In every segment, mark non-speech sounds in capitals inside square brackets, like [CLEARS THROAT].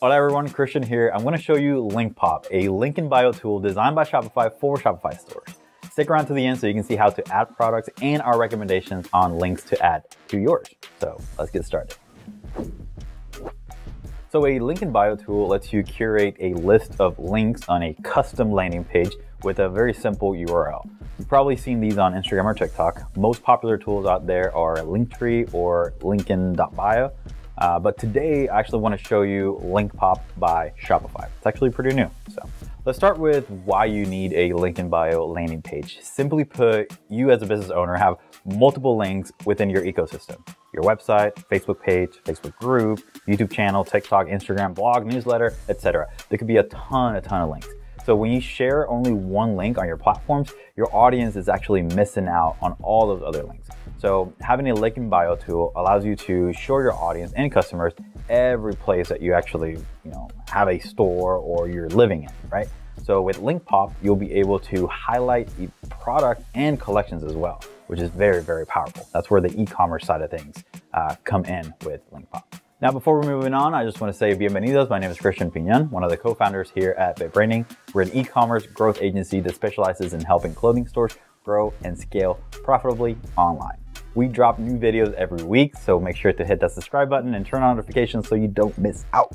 Hola everyone, Christian here. I'm gonna show you Link Pop, a link in bio tool designed by Shopify for Shopify stores. Stick around to the end so you can see how to add products and our recommendations on links to add to yours. So let's get started. So a link in bio tool lets you curate a list of links on a custom landing page with a very simple URL. You've probably seen these on Instagram or TikTok. Most popular tools out there are Linktree or Linkin.bio. Uh, but today I actually want to show you Link Pop by Shopify. It's actually pretty new. So let's start with why you need a link in bio landing page. Simply put, you as a business owner have multiple links within your ecosystem. Your website, Facebook page, Facebook group, YouTube channel, TikTok, Instagram, blog, newsletter, etc. There could be a ton, a ton of links. So when you share only one link on your platforms, your audience is actually missing out on all those other links. So having a link in bio tool allows you to show your audience and customers every place that you actually, you know, have a store or you're living in, right? So with Link Pop, you'll be able to highlight the product and collections as well, which is very, very powerful. That's where the e-commerce side of things uh, come in with Link Pop. Now, before we're moving on, I just want to say bienvenidos. My name is Christian Piñon, one of the co-founders here at BitBranding. We're an e-commerce growth agency that specializes in helping clothing stores grow and scale profitably online. We drop new videos every week, so make sure to hit that subscribe button and turn on notifications so you don't miss out.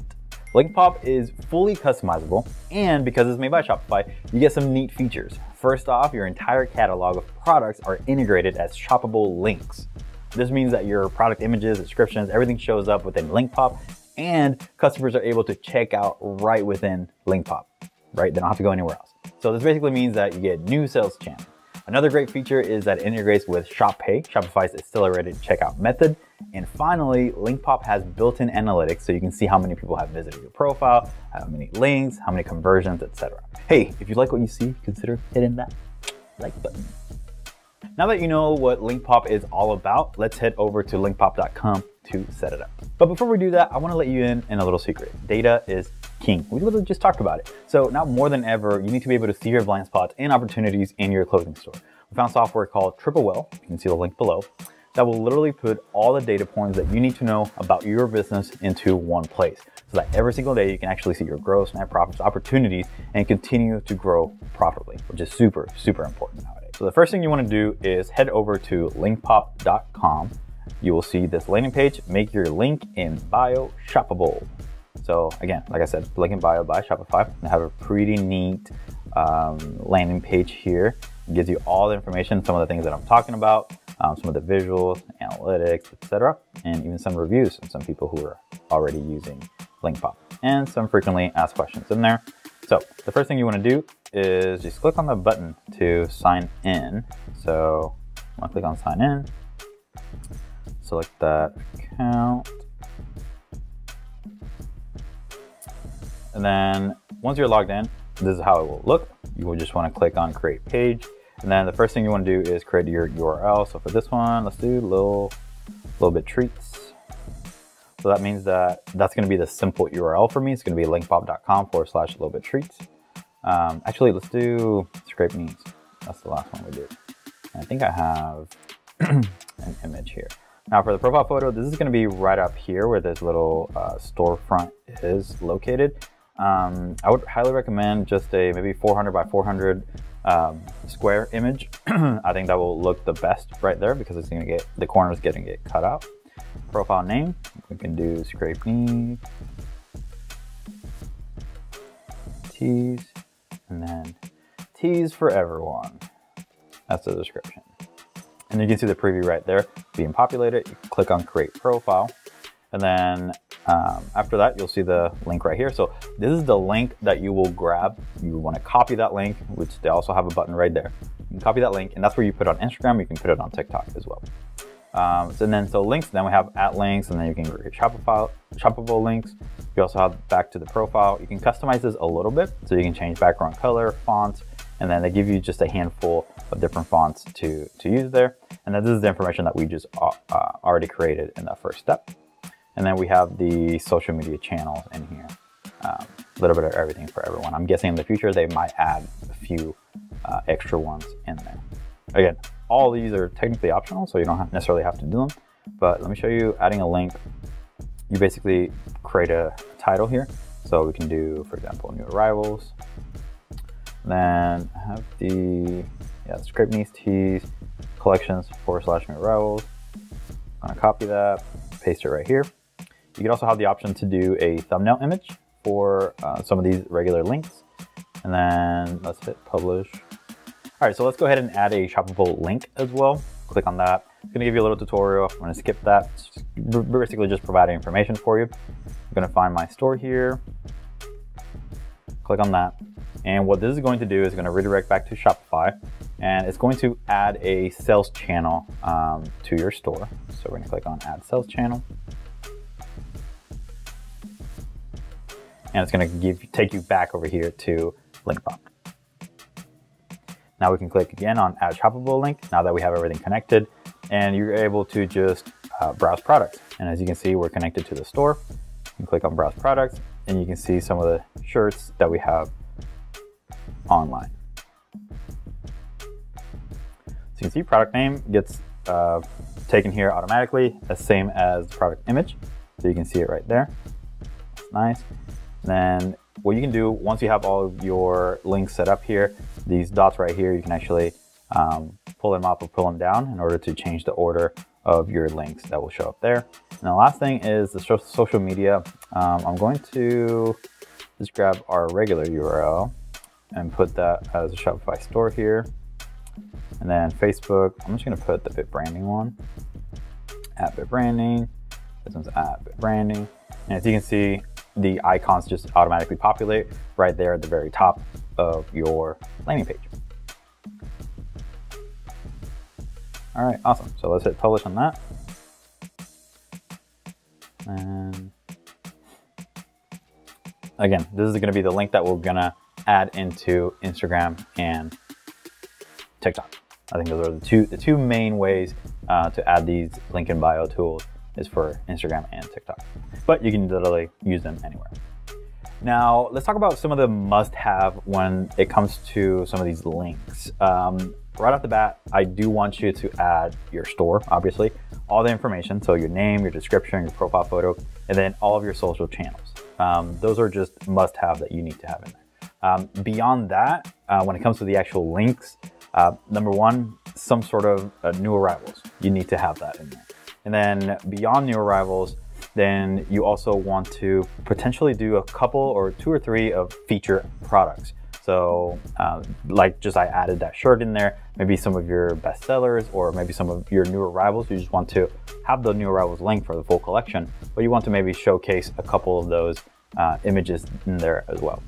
LinkPop is fully customizable, and because it's made by Shopify, you get some neat features. First off, your entire catalog of products are integrated as shoppable links. This means that your product images, descriptions, everything shows up within LinkPop and customers are able to check out right within LinkPop, right? They don't have to go anywhere else. So this basically means that you get new sales channels. Another great feature is that it integrates with Shop Pay, Shopify's accelerated checkout method. And finally, LinkPop has built-in analytics so you can see how many people have visited your profile, how many links, how many conversions, etc. Hey, if you like what you see, consider hitting that like button. Now that you know what LinkPop is all about, let's head over to linkpop.com to set it up. But before we do that, I wanna let you in in a little secret. Data is king. We literally just talked about it. So now more than ever, you need to be able to see your blind spots and opportunities in your clothing store. We found software called Triple Whale, you can see the link below, that will literally put all the data points that you need to know about your business into one place. So that every single day you can actually see your gross, net profits, opportunities, and continue to grow profitably, which is super, super important nowadays. So the first thing you want to do is head over to linkpop.com. You will see this landing page, make your link in bio shoppable. So again, like I said, link in bio by Shopify. They have a pretty neat um, landing page here. It gives you all the information, some of the things that I'm talking about, um, some of the visuals, analytics, etc., and even some reviews from some people who are already using LinkPop, and some frequently asked questions in there. So the first thing you want to do is just click on the button to sign in. So I'm gonna click on sign in, select that account. And then once you're logged in, this is how it will look. You will just want to click on create page. And then the first thing you want to do is create your URL. So for this one, let's do little, little bit treats. So that means that that's going to be the simple URL for me. It's going to be linkpop.com forward slash little bit treats. Um, actually, let's do scrape knees. That's the last one we did. I think I have [CLEARS THROAT] an image here. Now for the profile photo, this is going to be right up here where this little uh, storefront is located. Um, I would highly recommend just a maybe 400 by 400 um, square image. [CLEARS THROAT] I think that will look the best right there because it's going to get the corners getting get cut out. Profile name, we can do scrape knee, tees, and then tees for everyone. That's the description. And you can see the preview right there being populated. You click on create profile. And then um, after that, you'll see the link right here. So this is the link that you will grab. You want to copy that link, which they also have a button right there. You can copy that link, and that's where you put it on Instagram. You can put it on TikTok as well. Um, so then, so links, then we have at links, and then you can create Shopify, shoppable links. You also have back to the profile. You can customize this a little bit. So you can change background color, fonts, and then they give you just a handful of different fonts to, to use there. And then this is the information that we just uh, uh already created in that first step. And then we have the social media channels in here. Um, a little bit of everything for everyone. I'm guessing in the future they might add a few uh, extra ones in there. Again, all these are technically optional, so you don't necessarily have to do them. But let me show you adding a link. You basically create a title here. So we can do, for example, new arrivals. Then have the yeah, Scrape Knees Tees collections forward slash new arrivals. I'm gonna copy that, paste it right here. You can also have the option to do a thumbnail image for uh, some of these regular links. And then let's hit publish. All right, so let's go ahead and add a shoppable link as well. Click on that. It's gonna give you a little tutorial. I'm gonna skip that. It's basically just providing information for you. I'm gonna find my store here. Click on that. And what this is going to do is going to redirect back to Shopify and it's going to add a sales channel um, to your store. So we're to click on add sales channel. And it's going to give take you back over here to Linkpop. Now we can click again on add shoppable link now that we have everything connected and you're able to just uh, browse products. And as you can see, we're connected to the store. Can click on browse products and you can see some of the shirts that we have online. So you can see product name gets uh, taken here automatically, the same as the product image. So you can see it right there. Nice. then what you can do once you have all of your links set up here, these dots right here, you can actually um, pull them up or pull them down in order to change the order of your links that will show up there. And the last thing is the social media. Um, I'm going to just grab our regular URL and put that as a Shopify store here. And then Facebook, I'm just gonna put the Bit Branding one. At Bit Branding, this one's at Bit Branding. And as you can see, the icons just automatically populate right there at the very top of your landing page. All right, awesome. So let's hit publish on that. And again, this is gonna be the link that we're gonna add into Instagram and TikTok. I think those are the two the two main ways uh, to add these link in bio tools is for Instagram and TikTok. But you can literally use them anywhere. Now, let's talk about some of the must-have when it comes to some of these links. Um, right off the bat, I do want you to add your store, obviously, all the information. So your name, your description, your profile photo, and then all of your social channels. Um, those are just must-have that you need to have in there. Um, beyond that, uh, when it comes to the actual links, uh, number one, some sort of uh, new arrivals. You need to have that in there. And then beyond new arrivals, then you also want to potentially do a couple or two or three of feature products. So, uh, like just I added that shirt in there, maybe some of your best sellers or maybe some of your new arrivals. You just want to have the new arrivals link for the full collection, but you want to maybe showcase a couple of those uh, images in there as well.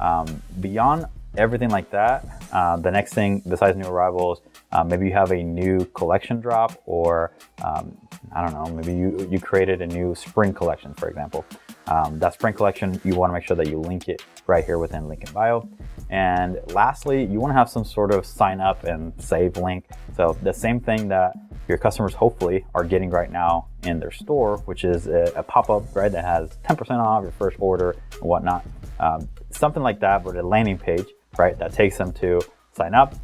Um, beyond everything like that, uh, the next thing besides new arrivals, uh, maybe you have a new collection drop or um, I don't know, maybe you, you created a new spring collection, for example. Um, that spring collection, you want to make sure that you link it right here within link in bio. And lastly, you want to have some sort of sign up and save link. So the same thing that your customers hopefully are getting right now in their store, which is a, a pop-up, right, that has 10% off your first order and whatnot. Um, something like that, but a landing page, right, that takes them to sign up,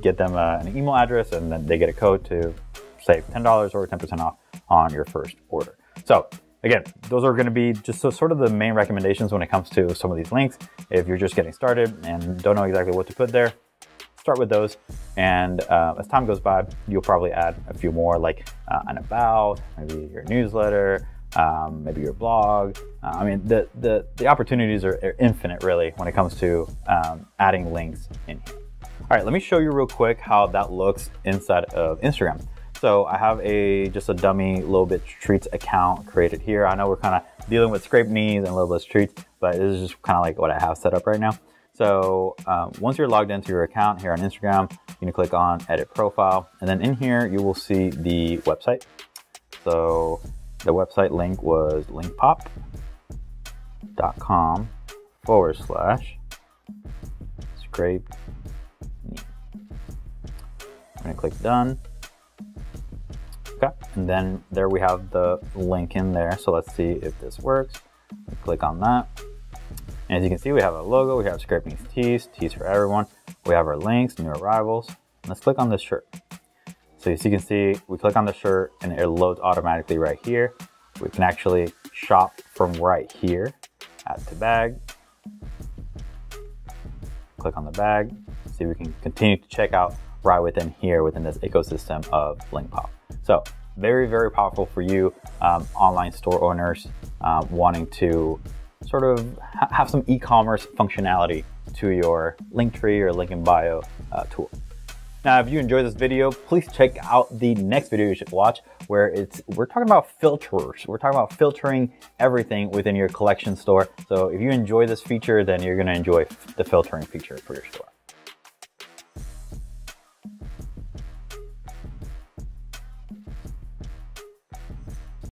get them uh, an email address, and then they get a code to save $10 or 10% off on your first order. So again, those are going to be just so sort of the main recommendations when it comes to some of these links. If you're just getting started and don't know exactly what to put there, start with those. And uh, as time goes by, you'll probably add a few more like uh, an about, maybe your newsletter, um, maybe your blog. Uh, I mean, the, the, the opportunities are, are, infinite really when it comes to um, adding links in here. All right, let me show you real quick how that looks inside of Instagram. So I have a just a dummy Little Bit Treats account created here. I know we're kind of dealing with scraped knees and Little Bit Treats, but this is just kind of like what I have set up right now. So um, once you're logged into your account here on Instagram, you can click on edit profile. And then in here, you will see the website. So the website link was linkpop.com forward slash scrape. I'm gonna click done. Okay, and then there we have the link in there. So let's see if this works. Click on that. And as you can see, we have a logo, we have Scrape Knees Tees, Tees for everyone. We have our links, new arrivals. Let's click on this shirt. So as you can see, we click on the shirt and it loads automatically right here. We can actually shop from right here. add to bag, click on the bag, see we can continue to check out right within here within this ecosystem of LinkPop. So very, very powerful for you um, online store owners um, wanting to sort of ha have some e-commerce functionality to your Linktree or link in bio uh, tool. Now, if you enjoyed this video, please check out the next video you should watch where it's we're talking about filters. We're talking about filtering everything within your collection store. So if you enjoy this feature, then you're gonna enjoy the filtering feature for your store.